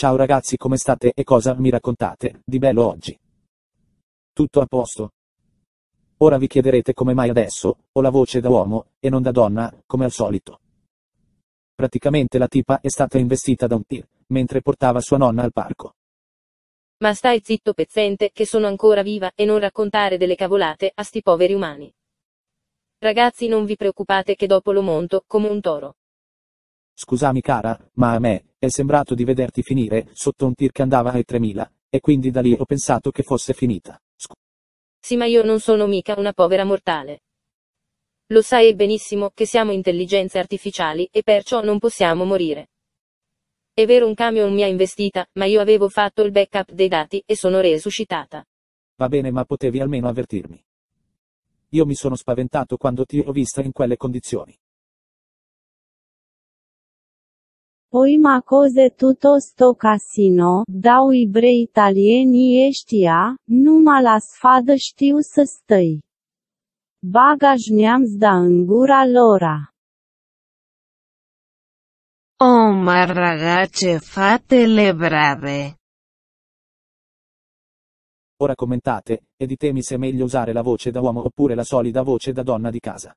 Ciao ragazzi come state e cosa mi raccontate di bello oggi? Tutto a posto? Ora vi chiederete come mai adesso, ho la voce da uomo, e non da donna, come al solito. Praticamente la tipa è stata investita da un tir, mentre portava sua nonna al parco. Ma stai zitto pezzente, che sono ancora viva, e non raccontare delle cavolate a sti poveri umani. Ragazzi non vi preoccupate che dopo lo monto, come un toro. Scusami cara, ma a me, è sembrato di vederti finire, sotto un tir che andava ai 3000, e quindi da lì ho pensato che fosse finita. Scu- Sì ma io non sono mica una povera mortale. Lo sai benissimo che siamo intelligenze artificiali e perciò non possiamo morire. È vero un camion mi ha investita, ma io avevo fatto il backup dei dati e sono resuscitata. Va bene ma potevi almeno avvertirmi. Io mi sono spaventato quando ti ho vista in quelle condizioni. Poi ma cose tutto sto casino, dau ibrei italieni ăștia, numai la sfadă știu să stăi. Bagaj neamț da în gura lora. Oh ma ragazze fatele brave. Ora commentate, e ditemi se è meglio usare la voce da uomo oppure la solida voce da donna di casa.